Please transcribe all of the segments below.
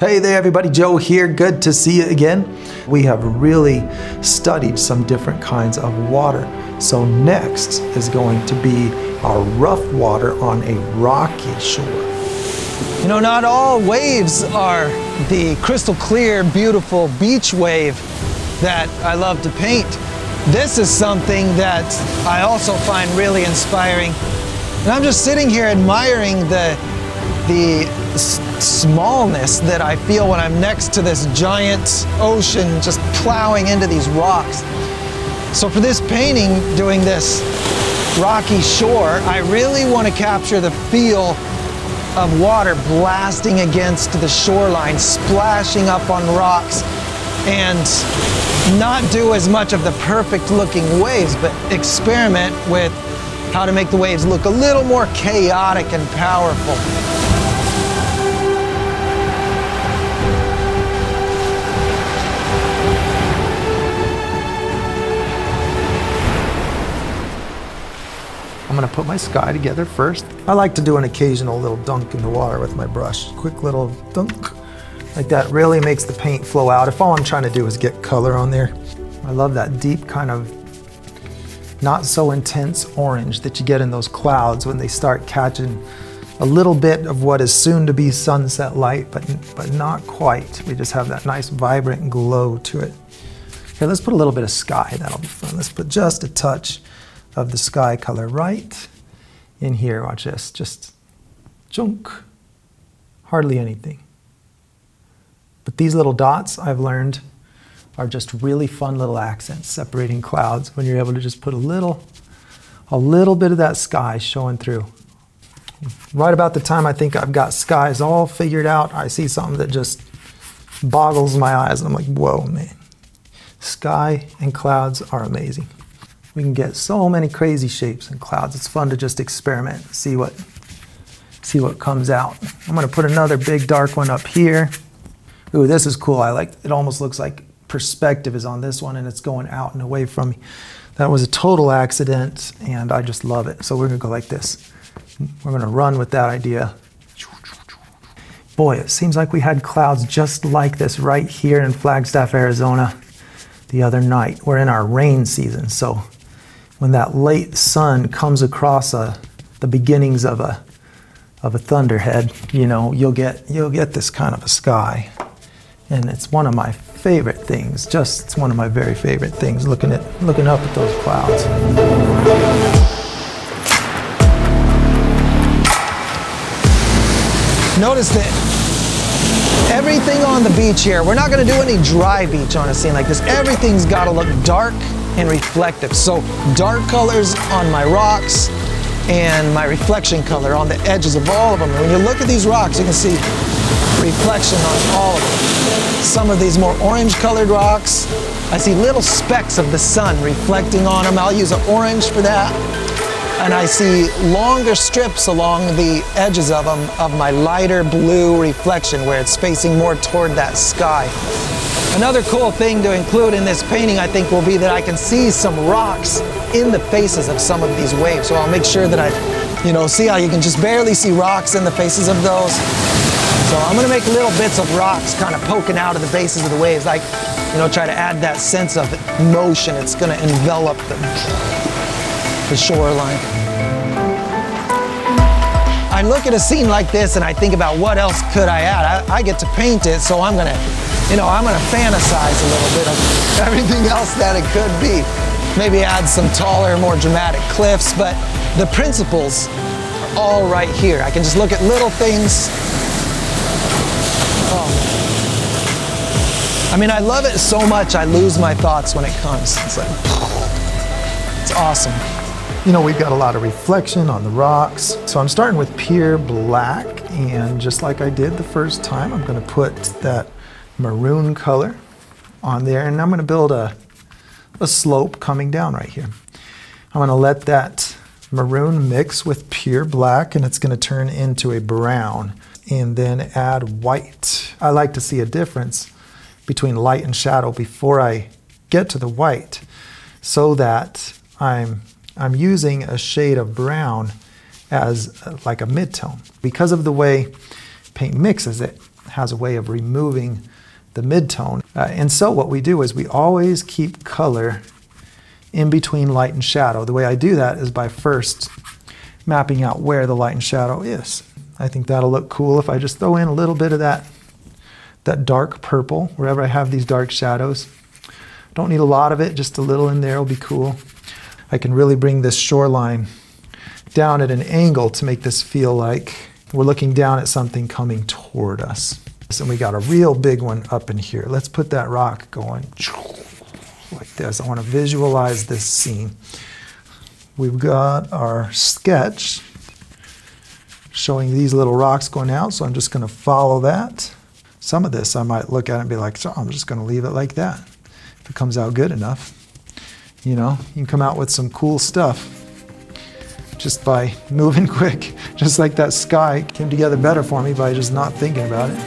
Hey there, everybody. Joe here. Good to see you again. We have really studied some different kinds of water. So, next is going to be our rough water on a rocky shore. You know, not all waves are the crystal clear, beautiful beach wave that I love to paint. This is something that I also find really inspiring. And I'm just sitting here admiring the, the smallness that I feel when I'm next to this giant ocean just plowing into these rocks. So for this painting, doing this rocky shore, I really want to capture the feel of water blasting against the shoreline, splashing up on rocks, and not do as much of the perfect looking waves, but experiment with how to make the waves look a little more chaotic and powerful. I'm gonna put my sky together first. I like to do an occasional little dunk in the water with my brush. Quick little dunk, like that really makes the paint flow out. If all I'm trying to do is get color on there. I love that deep kind of not so intense orange that you get in those clouds when they start catching a little bit of what is soon to be sunset light, but, but not quite. We just have that nice vibrant glow to it. Here, let's put a little bit of sky, that'll be fun. Let's put just a touch of the sky color right in here. Watch this, just junk, hardly anything. But these little dots I've learned are just really fun little accents separating clouds when you're able to just put a little, a little bit of that sky showing through. Right about the time I think I've got skies all figured out, I see something that just boggles my eyes and I'm like, whoa, man. Sky and clouds are amazing. We can get so many crazy shapes and clouds. It's fun to just experiment, see what, see what comes out. I'm gonna put another big dark one up here. Ooh, this is cool. I like, it almost looks like perspective is on this one and it's going out and away from me. That was a total accident and I just love it. So we're gonna go like this. We're gonna run with that idea. Boy, it seems like we had clouds just like this right here in Flagstaff, Arizona the other night. We're in our rain season, so when that late sun comes across a, the beginnings of a of a thunderhead, you know, you'll get you'll get this kind of a sky. And it's one of my favorite things. Just it's one of my very favorite things looking at looking up at those clouds. Notice that everything on the beach here, we're not gonna do any dry beach on a scene like this. Everything's gotta look dark and reflective. So dark colors on my rocks and my reflection color on the edges of all of them. When you look at these rocks, you can see reflection on all of them. Some of these more orange colored rocks, I see little specks of the sun reflecting on them. I'll use an orange for that. And I see longer strips along the edges of them of my lighter blue reflection where it's facing more toward that sky. Another cool thing to include in this painting, I think, will be that I can see some rocks in the faces of some of these waves. So I'll make sure that I, you know, see how you can just barely see rocks in the faces of those. So I'm gonna make little bits of rocks kind of poking out of the bases of the waves, like, you know, try to add that sense of motion. It's gonna envelop the, the shoreline. I look at a scene like this and I think about what else could I add. I, I get to paint it, so I'm gonna you know, I'm going to fantasize a little bit of everything else that it could be. Maybe add some taller, more dramatic cliffs, but the principles are all right here. I can just look at little things. Oh. I mean, I love it so much, I lose my thoughts when it comes. It's like, it's awesome. You know, we've got a lot of reflection on the rocks. So I'm starting with pure black, and just like I did the first time, I'm gonna put that maroon color on there and I'm going to build a, a slope coming down right here. I'm going to let that maroon mix with pure black and it's going to turn into a brown and then add white. I like to see a difference between light and shadow before I get to the white so that I'm, I'm using a shade of brown as like a midtone. Because of the way paint mixes it, has a way of removing the midtone. Uh, and so what we do is we always keep color in between light and shadow. The way I do that is by first mapping out where the light and shadow is. I think that'll look cool if I just throw in a little bit of that, that dark purple wherever I have these dark shadows. Don't need a lot of it, just a little in there will be cool. I can really bring this shoreline down at an angle to make this feel like we're looking down at something coming toward us. And we got a real big one up in here. Let's put that rock going like this. I want to visualize this scene. We've got our sketch showing these little rocks going out, so I'm just going to follow that. Some of this I might look at it and be like, so I'm just going to leave it like that. If it comes out good enough, you know, you can come out with some cool stuff just by moving quick, just like that sky came together better for me by just not thinking about it.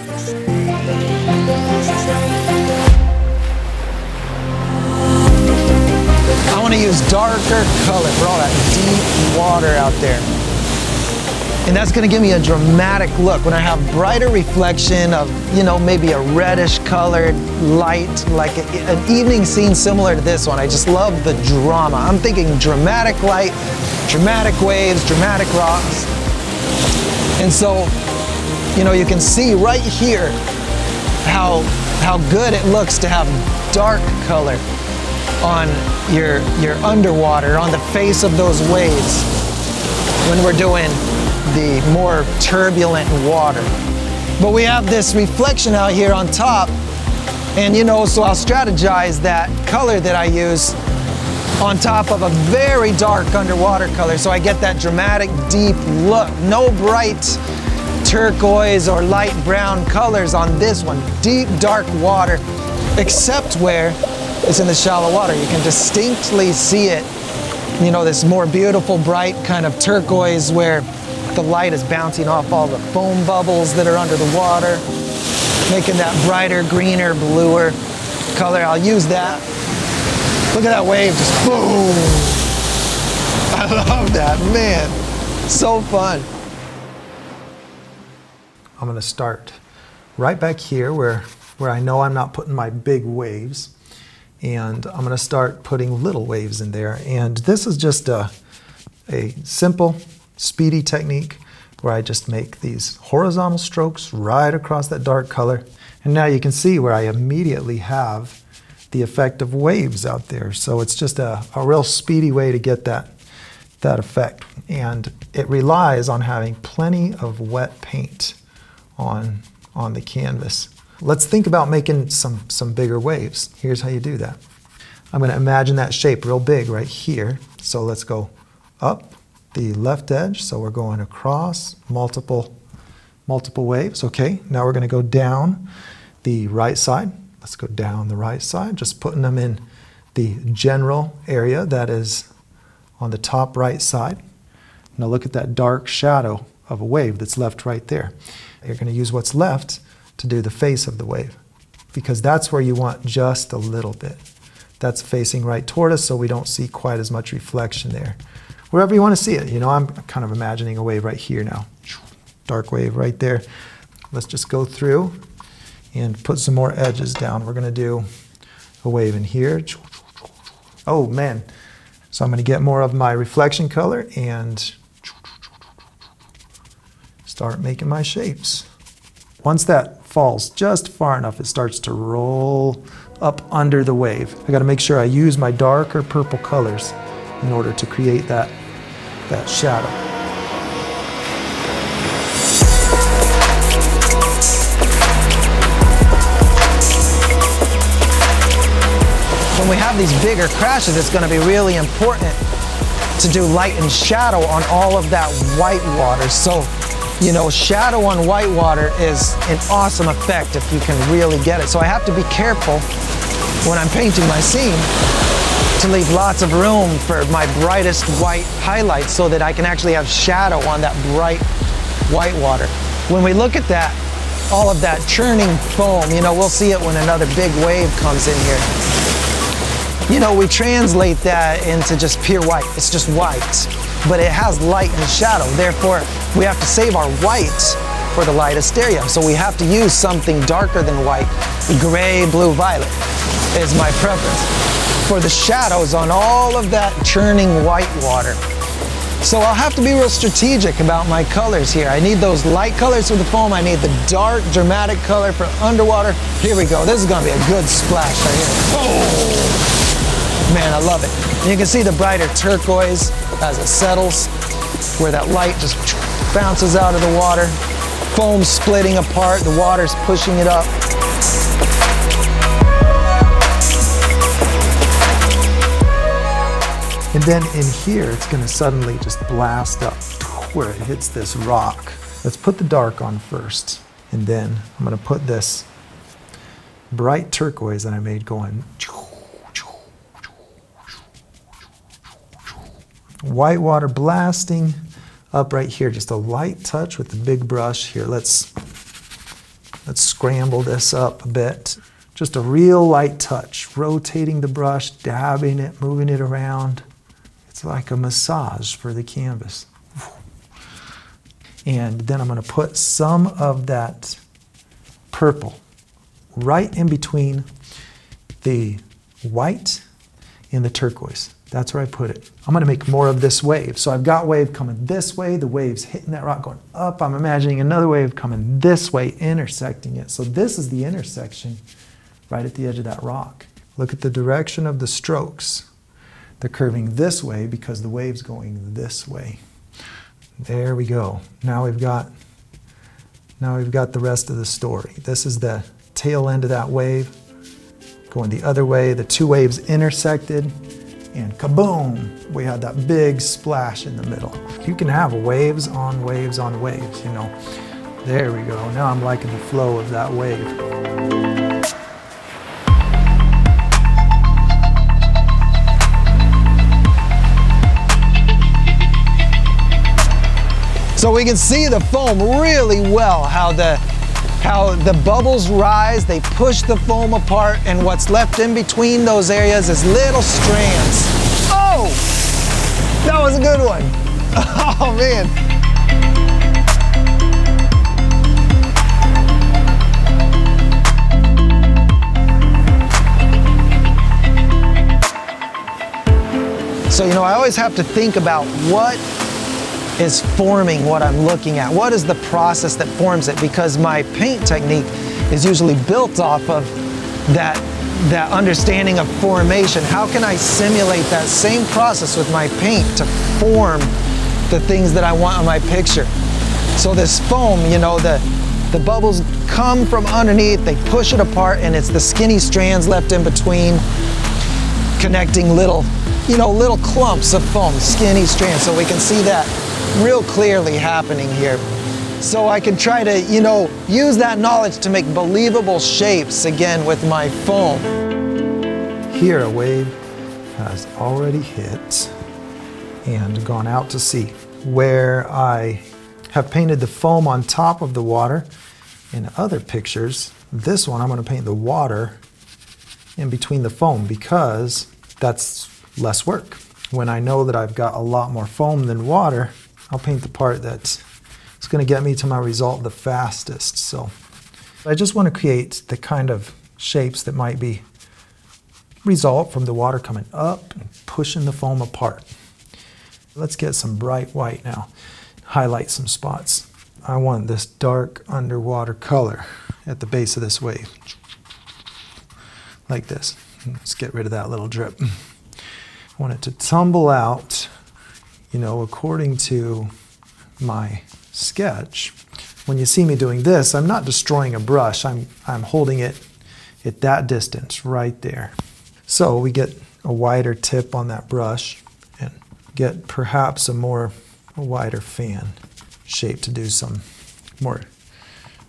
I want to use darker color for all that deep water out there. And that's going to give me a dramatic look. When I have brighter reflection of, you know, maybe a reddish colored light, like a, an evening scene similar to this one. I just love the drama. I'm thinking dramatic light, dramatic waves, dramatic rocks. And so, you know, you can see right here how, how good it looks to have dark color on your, your underwater, on the face of those waves when we're doing the more turbulent water. But we have this reflection out here on top and you know, so I'll strategize that color that I use on top of a very dark underwater color so I get that dramatic deep look. No bright turquoise or light brown colors on this one. Deep dark water except where it's in the shallow water. You can distinctly see it, you know, this more beautiful, bright kind of turquoise where the light is bouncing off all the foam bubbles that are under the water, making that brighter, greener, bluer color. I'll use that. Look at that wave, just boom. I love that, man. So fun. I'm gonna start right back here where, where I know I'm not putting my big waves and I'm going to start putting little waves in there. And this is just a, a simple, speedy technique where I just make these horizontal strokes right across that dark color. And now you can see where I immediately have the effect of waves out there. So it's just a, a real speedy way to get that, that effect. And it relies on having plenty of wet paint on, on the canvas. Let's think about making some, some bigger waves. Here's how you do that. I'm going to imagine that shape real big right here. So let's go up the left edge. So we're going across multiple, multiple waves. Okay, now we're going to go down the right side. Let's go down the right side, just putting them in the general area that is on the top right side. Now look at that dark shadow of a wave that's left right there. You're going to use what's left to do the face of the wave because that's where you want just a little bit. That's facing right toward us so we don't see quite as much reflection there. Wherever you want to see it, you know, I'm kind of imagining a wave right here now. Dark wave right there. Let's just go through and put some more edges down. We're going to do a wave in here. Oh man. So I'm going to get more of my reflection color and start making my shapes. Once that falls just far enough, it starts to roll up under the wave. I gotta make sure I use my darker purple colors in order to create that, that shadow. When we have these bigger crashes, it's gonna be really important to do light and shadow on all of that white water. So you know, shadow on white water is an awesome effect if you can really get it. So I have to be careful when I'm painting my scene to leave lots of room for my brightest white highlights so that I can actually have shadow on that bright white water. When we look at that, all of that churning foam, you know, we'll see it when another big wave comes in here. You know, we translate that into just pure white. It's just white, but it has light and shadow. Therefore, we have to save our white for the lightest area. So we have to use something darker than white. Gray, blue, violet is my preference. For the shadows on all of that churning white water. So I'll have to be real strategic about my colors here. I need those light colors for the foam. I need the dark, dramatic color for underwater. Here we go. This is gonna be a good splash right here. Oh! Man, I love it. you can see the brighter turquoise as it settles, where that light just bounces out of the water. Foam splitting apart, the water's pushing it up. And then in here, it's gonna suddenly just blast up where it hits this rock. Let's put the dark on first. And then I'm gonna put this bright turquoise that I made going. White water blasting up right here, just a light touch with the big brush here. Let's, let's scramble this up a bit. Just a real light touch, rotating the brush, dabbing it, moving it around like a massage for the canvas. And then I'm going to put some of that purple right in between the white and the turquoise. That's where I put it. I'm going to make more of this wave. So I've got wave coming this way. The wave's hitting that rock going up. I'm imagining another wave coming this way, intersecting it. So this is the intersection right at the edge of that rock. Look at the direction of the strokes. They're curving this way because the wave's going this way. There we go. Now we've got now we've got the rest of the story. This is the tail end of that wave going the other way. The two waves intersected and kaboom, we had that big splash in the middle. You can have waves on waves on waves, you know. There we go. Now I'm liking the flow of that wave. So we can see the foam really well, how the, how the bubbles rise, they push the foam apart, and what's left in between those areas is little strands. Oh, that was a good one. Oh man. So, you know, I always have to think about what is forming what I'm looking at? What is the process that forms it? Because my paint technique is usually built off of that, that understanding of formation. How can I simulate that same process with my paint to form the things that I want on my picture? So this foam, you know, the, the bubbles come from underneath, they push it apart, and it's the skinny strands left in between connecting little, you know, little clumps of foam, skinny strands. So we can see that real clearly happening here. So I can try to, you know, use that knowledge to make believable shapes again with my foam. Here a wave has already hit and gone out to sea where I have painted the foam on top of the water. In other pictures, this one I'm going to paint the water in between the foam because that's less work. When I know that I've got a lot more foam than water, I'll paint the part that's it's going to get me to my result the fastest. So I just want to create the kind of shapes that might be result from the water coming up and pushing the foam apart. Let's get some bright white now. Highlight some spots. I want this dark underwater color at the base of this wave. Like this. Let's get rid of that little drip. I want it to tumble out you know, according to my sketch, when you see me doing this, I'm not destroying a brush. I'm, I'm holding it at that distance right there. So we get a wider tip on that brush and get perhaps a more a wider fan shape to do some more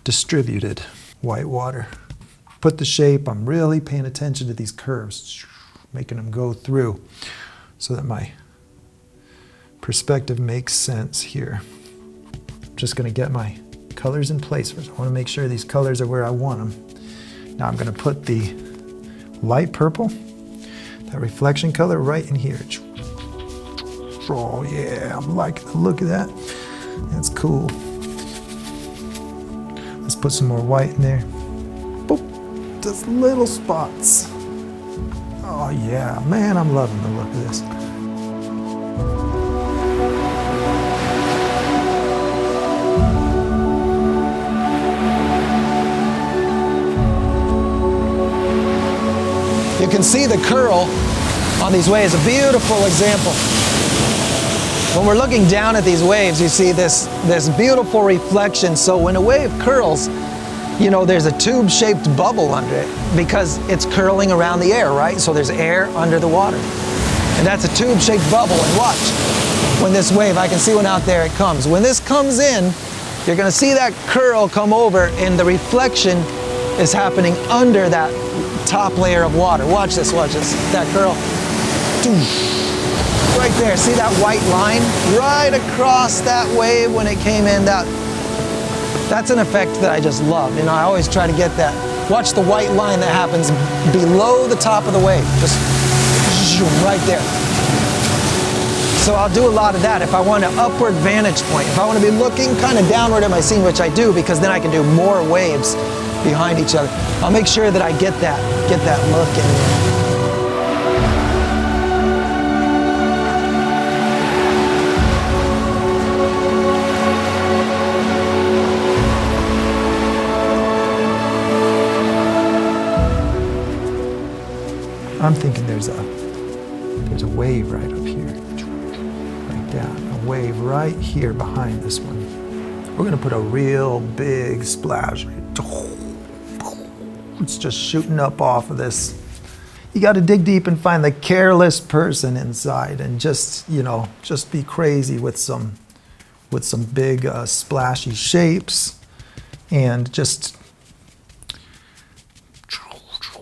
distributed white water. Put the shape, I'm really paying attention to these curves, making them go through so that my perspective makes sense here. I'm just gonna get my colors in place first. I wanna make sure these colors are where I want them. Now I'm gonna put the light purple, that reflection color right in here. Oh yeah, I'm liking the look of that. That's cool. Let's put some more white in there. Boop. Just little spots. Oh yeah, man, I'm loving the look of this. Can see the curl on these waves, a beautiful example. When we're looking down at these waves, you see this, this beautiful reflection. So when a wave curls, you know, there's a tube-shaped bubble under it because it's curling around the air, right? So there's air under the water. And that's a tube-shaped bubble. And watch, when this wave, I can see one out there, it comes. When this comes in, you're gonna see that curl come over and the reflection is happening under that top layer of water. Watch this, watch this, that curl. Right there, see that white line? Right across that wave when it came in, that, that's an effect that I just love. You know, I always try to get that. Watch the white line that happens below the top of the wave. Just right there. So I'll do a lot of that if I want an upward vantage point. If I want to be looking kind of downward at my scene, which I do, because then I can do more waves behind each other. I'll make sure that I get that, get that look in. I'm thinking there's a there's a wave right up here, like that, a wave right here behind this one. We're gonna put a real big splash. It's just shooting up off of this. You got to dig deep and find the careless person inside, and just you know, just be crazy with some with some big uh, splashy shapes, and just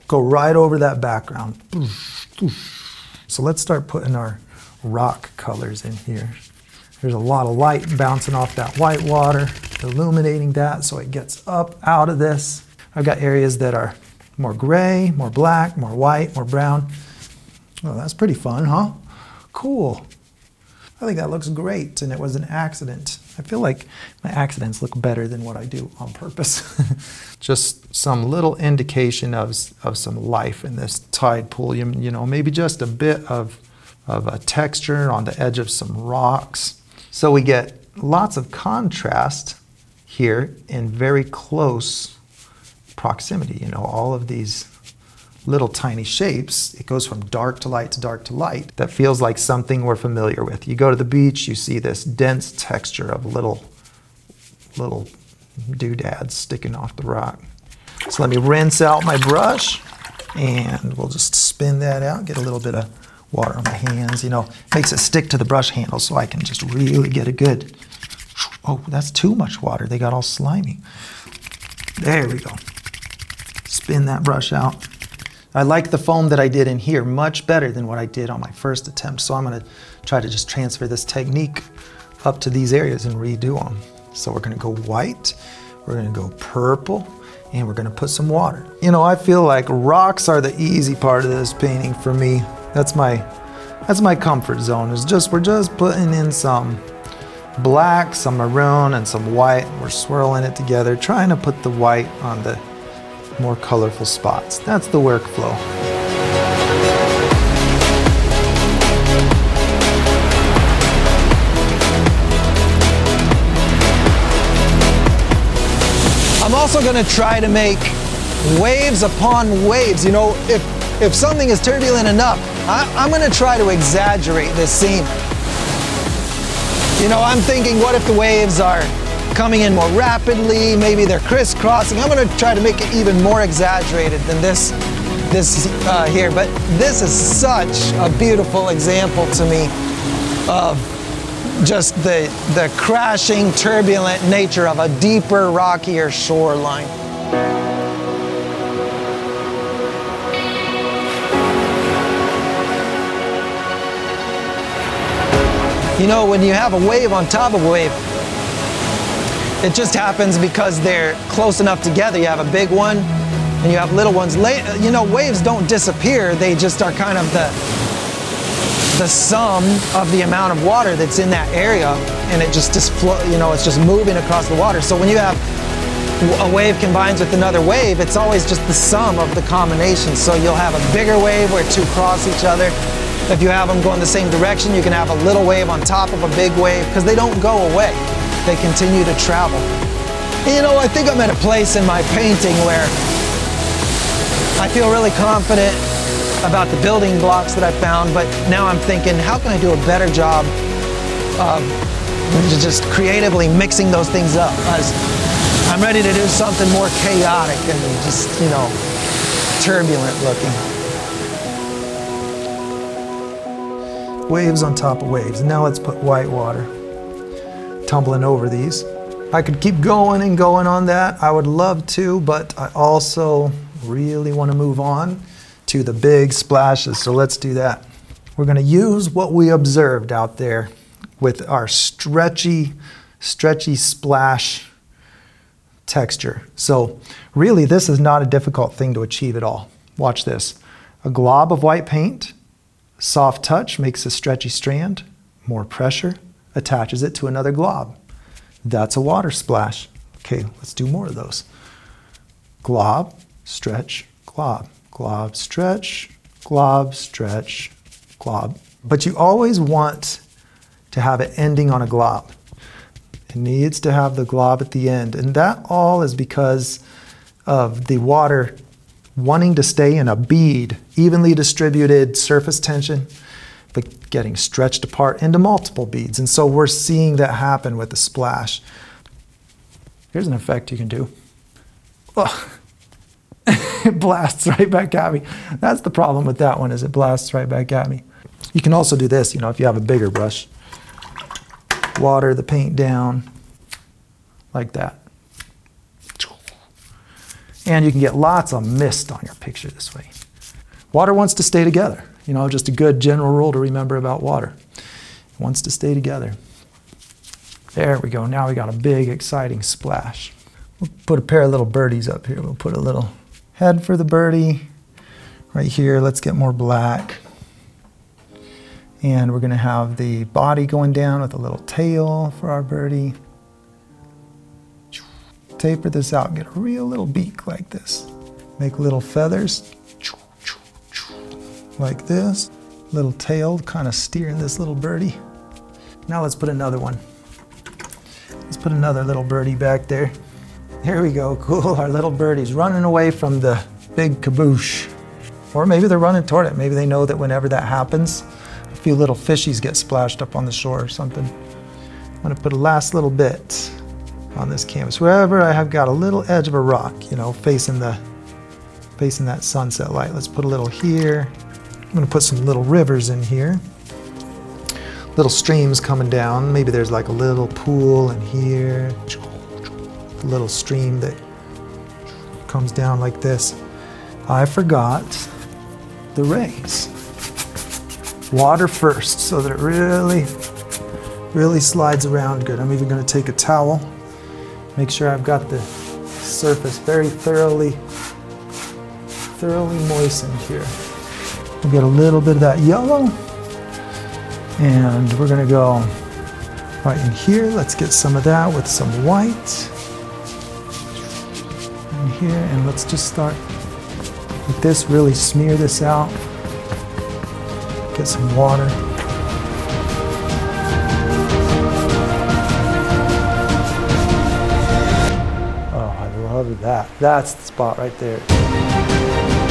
go right over that background. So let's start putting our rock colors in here. There's a lot of light bouncing off that white water, illuminating that so it gets up out of this. I've got areas that are more gray, more black, more white, more brown. Oh, that's pretty fun, huh? Cool. I think that looks great, and it was an accident. I feel like my accidents look better than what I do on purpose. just some little indication of, of some life in this tide pool. You, you know, maybe just a bit of, of a texture on the edge of some rocks. So we get lots of contrast here in very close proximity. You know, all of these little tiny shapes, it goes from dark to light to dark to light. That feels like something we're familiar with. You go to the beach, you see this dense texture of little, little doodads sticking off the rock. So let me rinse out my brush and we'll just spin that out, get a little bit of water on my hands. You know, makes it stick to the brush handle so I can just really get a good, oh, that's too much water. They got all slimy. There we go. Spin that brush out. I like the foam that I did in here much better than what I did on my first attempt. So I'm gonna try to just transfer this technique up to these areas and redo them. So we're gonna go white, we're gonna go purple, and we're gonna put some water. You know, I feel like rocks are the easy part of this painting for me. That's my, that's my comfort zone, is just, we're just putting in some black, some maroon, and some white. We're swirling it together, trying to put the white on the more colorful spots. That's the workflow. I'm also going to try to make waves upon waves. You know, if, if something is turbulent enough, I, I'm going to try to exaggerate this scene. You know, I'm thinking, what if the waves are coming in more rapidly, maybe they're crisscrossing. I'm gonna try to make it even more exaggerated than this, this uh, here, but this is such a beautiful example to me of just the, the crashing, turbulent nature of a deeper, rockier shoreline. You know, when you have a wave on top of a wave, it just happens because they're close enough together. You have a big one and you have little ones. You know, waves don't disappear. They just are kind of the the sum of the amount of water that's in that area and it just, just you know, it's just moving across the water. So when you have a wave combines with another wave, it's always just the sum of the combination. So you'll have a bigger wave where two cross each other. If you have them go in the same direction, you can have a little wave on top of a big wave because they don't go away. They continue to travel. You know, I think I'm at a place in my painting where I feel really confident about the building blocks that I found, but now I'm thinking, how can I do a better job of just creatively mixing those things up? I'm ready to do something more chaotic and just, you know, turbulent looking. Waves on top of waves. Now let's put white water tumbling over these. I could keep going and going on that. I would love to, but I also really want to move on to the big splashes. So let's do that. We're going to use what we observed out there with our stretchy, stretchy splash texture. So really this is not a difficult thing to achieve at all. Watch this. A glob of white paint, soft touch makes a stretchy strand, more pressure attaches it to another glob. That's a water splash. Okay, let's do more of those. Glob, stretch, glob, glob, stretch, glob, stretch, glob. But you always want to have it ending on a glob. It needs to have the glob at the end. And that all is because of the water wanting to stay in a bead, evenly distributed surface tension, getting stretched apart into multiple beads. And so we're seeing that happen with the splash. Here's an effect you can do. Oh, it blasts right back at me. That's the problem with that one is it blasts right back at me. You can also do this, you know, if you have a bigger brush water the paint down like that. And you can get lots of mist on your picture this way. Water wants to stay together. You know, just a good general rule to remember about water. It wants to stay together. There we go. Now we got a big, exciting splash. We'll put a pair of little birdies up here. We'll put a little head for the birdie right here. Let's get more black. And we're going to have the body going down with a little tail for our birdie. Taper this out, get a real little beak like this. Make little feathers like this. Little tail kind of steering this little birdie. Now let's put another one. Let's put another little birdie back there. Here we go, cool. Our little birdie's running away from the big caboose. Or maybe they're running toward it. Maybe they know that whenever that happens, a few little fishies get splashed up on the shore or something. I'm gonna put a last little bit on this canvas. Wherever I have got a little edge of a rock, you know, facing the facing that sunset light. Let's put a little here. I'm gonna put some little rivers in here. Little streams coming down. Maybe there's like a little pool in here. A little stream that comes down like this. I forgot the rays water first so that it really, really slides around good. I'm even going to take a towel, make sure I've got the surface very thoroughly, thoroughly moistened here. We'll get a little bit of that yellow and we're to go right in here. Let's get some of that with some white in here and let's just start with this, really smear this out. Get some water. Oh, I love that. That's the spot right there.